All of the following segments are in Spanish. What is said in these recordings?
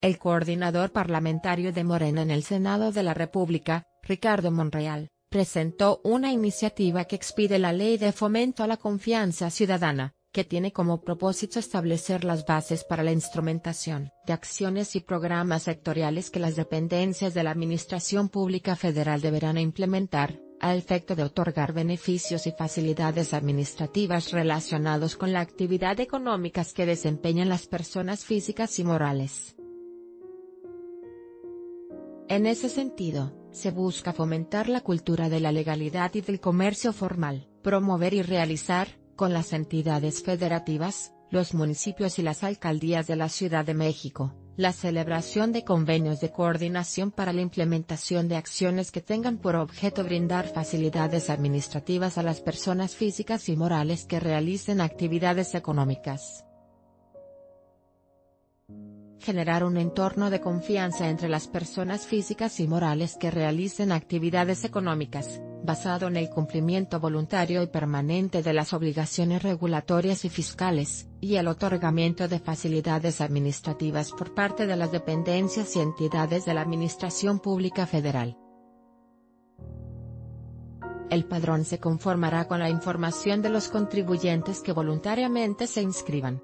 el coordinador parlamentario de Morena en el Senado de la República, Ricardo Monreal, presentó una iniciativa que expide la Ley de Fomento a la Confianza Ciudadana, que tiene como propósito establecer las bases para la instrumentación de acciones y programas sectoriales que las dependencias de la Administración Pública Federal deberán implementar, a efecto de otorgar beneficios y facilidades administrativas relacionados con la actividad económicas que desempeñan las personas físicas y morales. En ese sentido, se busca fomentar la cultura de la legalidad y del comercio formal, promover y realizar, con las entidades federativas, los municipios y las alcaldías de la Ciudad de México, la celebración de convenios de coordinación para la implementación de acciones que tengan por objeto brindar facilidades administrativas a las personas físicas y morales que realicen actividades económicas. Generar un entorno de confianza entre las personas físicas y morales que realicen actividades económicas, basado en el cumplimiento voluntario y permanente de las obligaciones regulatorias y fiscales, y el otorgamiento de facilidades administrativas por parte de las dependencias y entidades de la Administración Pública Federal. El padrón se conformará con la información de los contribuyentes que voluntariamente se inscriban.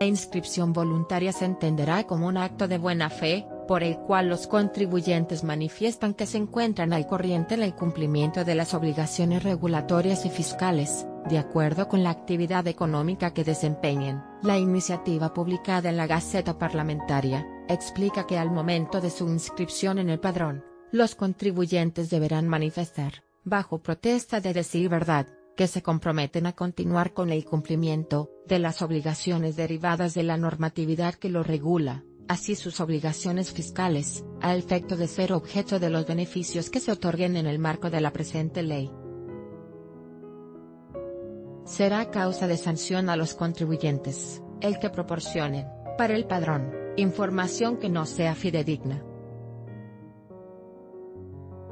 La inscripción voluntaria se entenderá como un acto de buena fe, por el cual los contribuyentes manifiestan que se encuentran al corriente en el cumplimiento de las obligaciones regulatorias y fiscales, de acuerdo con la actividad económica que desempeñen. La iniciativa publicada en la Gaceta Parlamentaria, explica que al momento de su inscripción en el padrón, los contribuyentes deberán manifestar, bajo protesta de decir verdad, que se comprometen a continuar con el cumplimiento, de las obligaciones derivadas de la normatividad que lo regula así sus obligaciones fiscales, a efecto de ser objeto de los beneficios que se otorguen en el marco de la presente ley. Será causa de sanción a los contribuyentes, el que proporcionen, para el padrón, información que no sea fidedigna.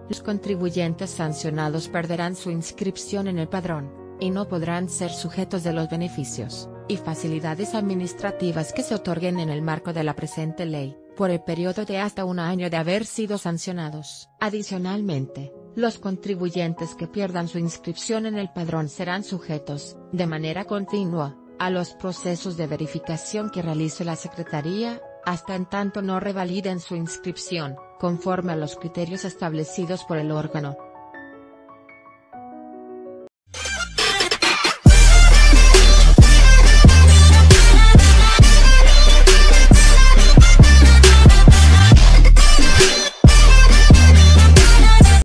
Los contribuyentes sancionados perderán su inscripción en el padrón, y no podrán ser sujetos de los beneficios y facilidades administrativas que se otorguen en el marco de la presente ley, por el periodo de hasta un año de haber sido sancionados. Adicionalmente, los contribuyentes que pierdan su inscripción en el padrón serán sujetos, de manera continua, a los procesos de verificación que realice la Secretaría, hasta en tanto no revaliden su inscripción, conforme a los criterios establecidos por el órgano.